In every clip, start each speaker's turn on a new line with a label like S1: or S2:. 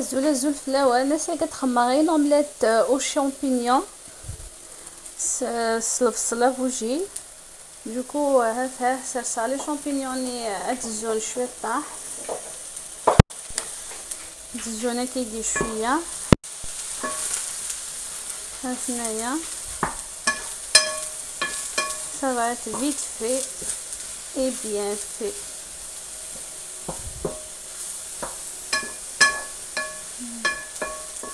S1: azul azul fell-awen ass-a txemmeɣ غير omelette au champignon s lebṣel abujil du coup ها سرسها لي شامبينيوني اتزون شويه طاح تزونا كيجي شويه ها هنايا ça va être vite fait et bien fait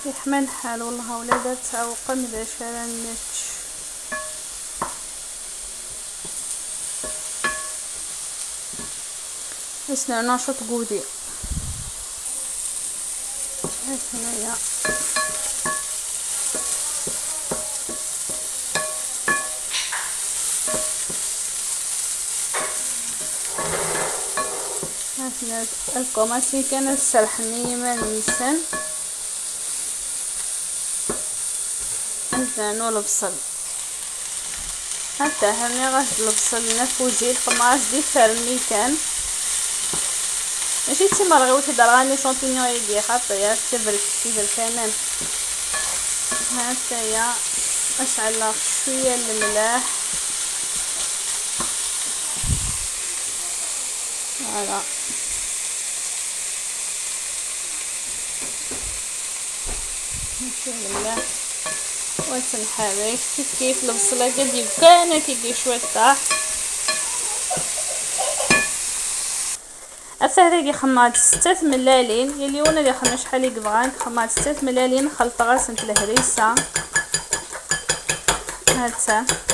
S1: يحمى الحال والله ولادات تعوقا مذا شارع النتش إسنا ناشط قودي. هنايا. هنا الكوماسي كانت سرحني من السن الزان والبصل. حتى هني غاش البصل نفوجي القماش دي فرمي كان. ماشي تسمى رغوت درغاني شامبينيون يدي خاطيا تبرك كيف الكنان هكايا أشعل شوية الملاح. فوالا. نشوف الملاح. وتنحرك كيف كيف البصله قد كان كيجي شوية طاح. هذه خمات ستة ملالين يلي ونا اللي خمش شحال يبغان خمات ستة ملالين خلطة غاسنت الهريسة هاتها. فوالا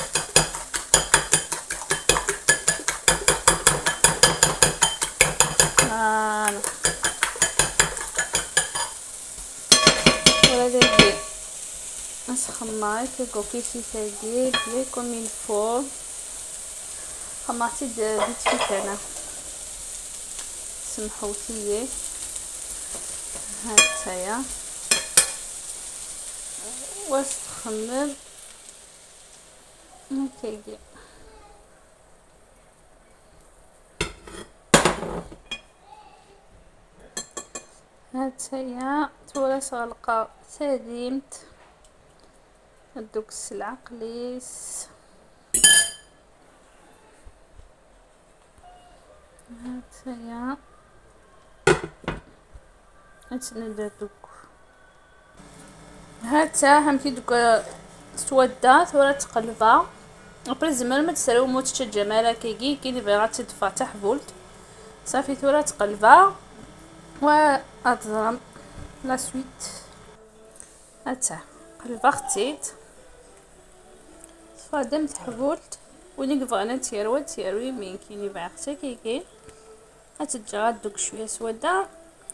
S1: خماي كيكو كيسي تاقي بلي كوم الفو خماتي ديت فيك أنا سمحوتيه هاتايا واش تخمر هكايا هاتايا تورا غلقة ساديمت هادوك السلعة قليس هاتايا. نتسنى دوك. هاتا همتي دوك تودات ثورة تقلبها ابري زمان ما تسراو موت جمالها كيجي كي بغا تدفع تحفولت صافي ثورة تقلبها و اضرم لا سويت. هاتا. قلبها ختيت. فادم تحفولت ولي بغينا تيروي تيروي مين كيني حتى كيكي هتتجغد دوك شوية سودا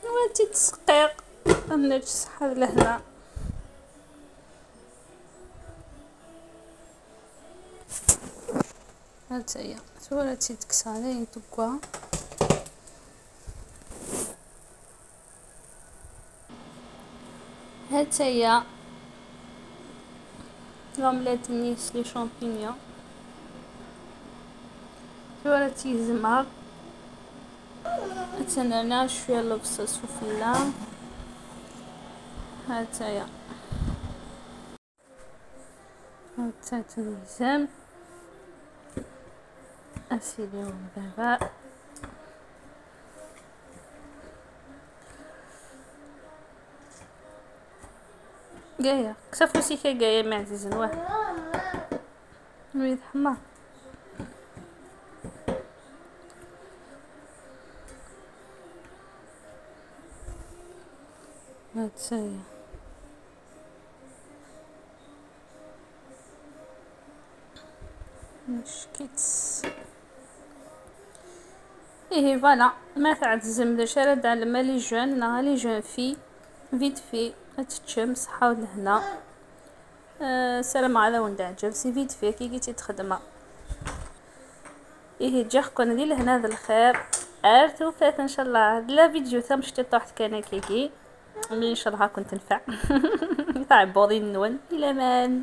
S1: وانتي تسقيق. النج صحة لهنا. هاتايا سوالا تيتكسالين تكوا هاتايا لومليت نيس لي شامبينيون سوالا تيزمر تنعناع شوية البصل سفلى هاتايا هاتا تنزم اسيديهم دابا جاية. كسفو سيكا جاية معززن واه نريد حمار. هاتسايا مشكيتس إيه فوالا. ما شارد على ما لي جون نا لي جون في فيت في. هتتشم صحة لهنا. أه سلام على وند عجب. سي فيت في كي جيتي تخدمها إيه جاك كون دي لهنا هذا الخير. ارتو فات إن شاء الله. لا فيديو ثم شتي طاحت كان كيكي إن شاء الله كنت تنفع تاع بوضي النون. إلى مان